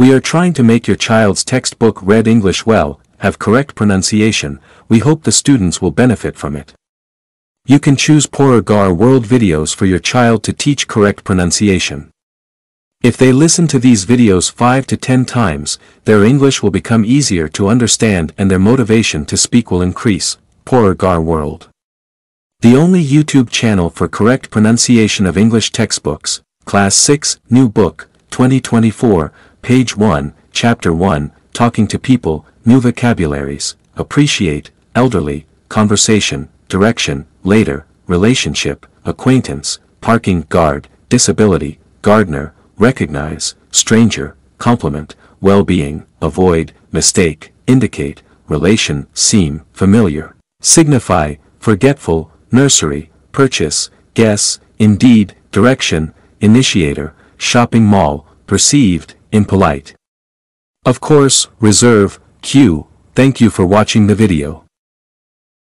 We are trying to make your child's textbook read English well, have correct pronunciation, we hope the students will benefit from it. You can choose Porar Ghar World videos for your child to teach correct pronunciation. If they listen to these videos 5 to 10 times, their English will become easier to understand and their motivation to speak will increase. Porar Ghar World. The only YouTube channel for correct pronunciation of English textbooks, Class 6, New Book, 2024, Page 1, Chapter 1, Talking to People, New Vocabularies, Appreciate, Elderly, Conversation, Direction, Later, Relationship, Acquaintance, Parking Guard, Disability, Gardener, Recognize, Stranger, Compliment, Well-being, Avoid, Mistake, Indicate, Relation, Seem, Familiar, Signify, Forgetful, nursery, purchase, guess, indeed, direction, initiator, shopping mall, perceived, impolite. Of course, reserve, Q, thank you for watching the video.